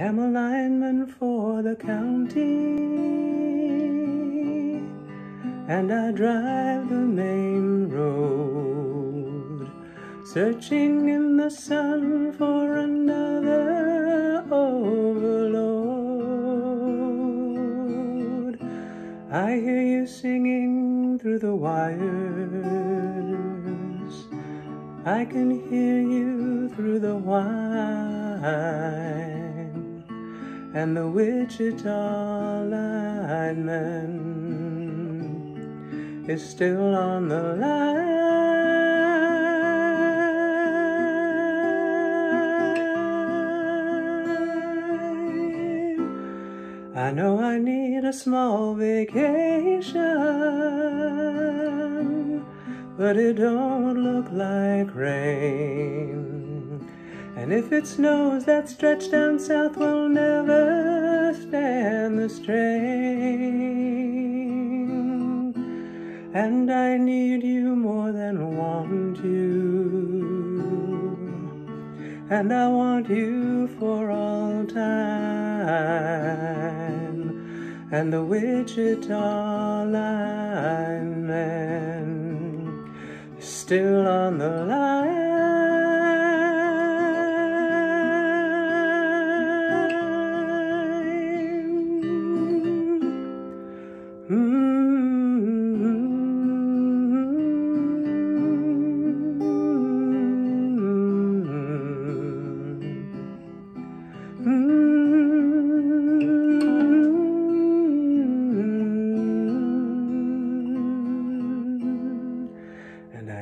am a lineman for the county, and I drive the main road, searching in the sun for another overload. I hear you singing through the wires. I can hear you through the wire and the Wichita lineman is still on the line. I know I need a small vacation, but it don't look like rain. And if it snows, that stretch down south will never stand the strain. And I need you more than want you. And I want you for all time. And the Wichita lineman still on the line.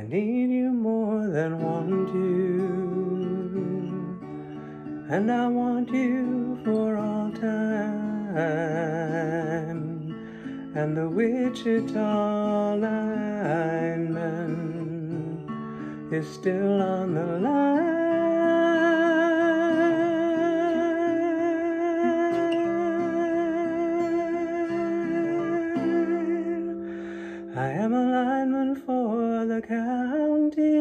Need you more than want you. And I want you for all time. And the Wichita lineman is still on the line. I am a lineman for the county